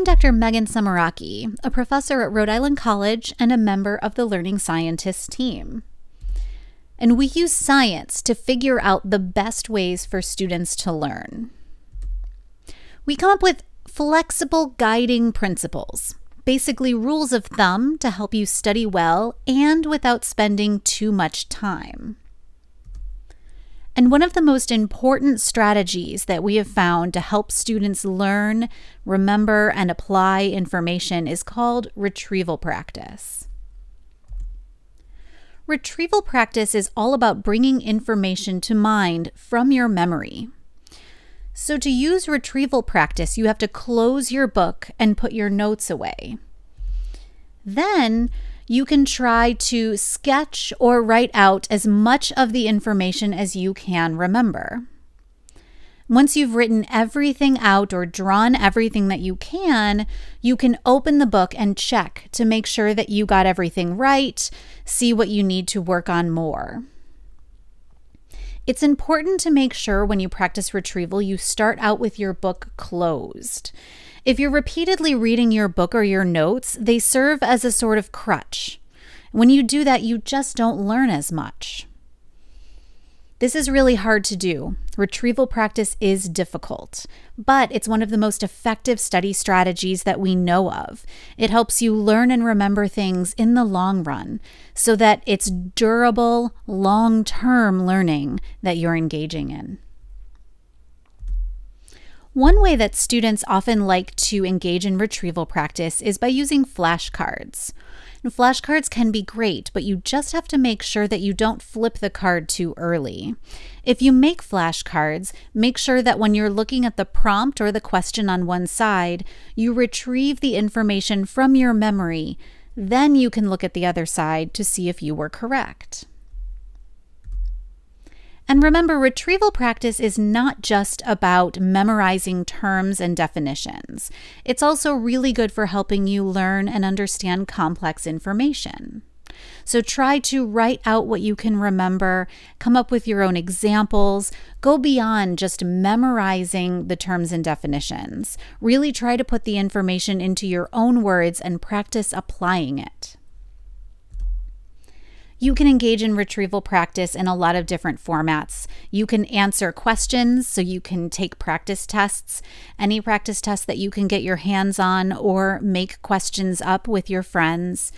I'm Dr. Megan Sumeracki, a professor at Rhode Island College and a member of the Learning Scientists team. And we use science to figure out the best ways for students to learn. We come up with flexible guiding principles, basically rules of thumb to help you study well and without spending too much time. And one of the most important strategies that we have found to help students learn, remember, and apply information is called retrieval practice. Retrieval practice is all about bringing information to mind from your memory. So, to use retrieval practice, you have to close your book and put your notes away. Then, you can try to sketch or write out as much of the information as you can remember. Once you've written everything out or drawn everything that you can, you can open the book and check to make sure that you got everything right, see what you need to work on more. It's important to make sure when you practice retrieval, you start out with your book closed. If you're repeatedly reading your book or your notes, they serve as a sort of crutch. When you do that, you just don't learn as much. This is really hard to do. Retrieval practice is difficult, but it's one of the most effective study strategies that we know of. It helps you learn and remember things in the long run so that it's durable, long term learning that you're engaging in. One way that students often like to engage in retrieval practice is by using flashcards. And flashcards can be great, but you just have to make sure that you don't flip the card too early. If you make flashcards, make sure that when you're looking at the prompt or the question on one side, you retrieve the information from your memory. Then you can look at the other side to see if you were correct. And remember, retrieval practice is not just about memorizing terms and definitions. It's also really good for helping you learn and understand complex information. So try to write out what you can remember, come up with your own examples, go beyond just memorizing the terms and definitions. Really try to put the information into your own words and practice applying it. You can engage in retrieval practice in a lot of different formats. You can answer questions, so you can take practice tests, any practice test that you can get your hands on, or make questions up with your friends.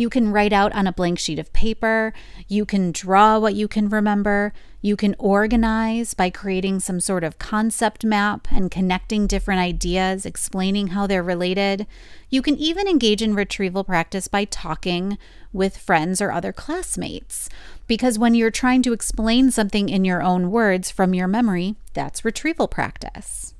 You can write out on a blank sheet of paper. You can draw what you can remember. You can organize by creating some sort of concept map and connecting different ideas, explaining how they're related. You can even engage in retrieval practice by talking with friends or other classmates. Because when you're trying to explain something in your own words from your memory, that's retrieval practice.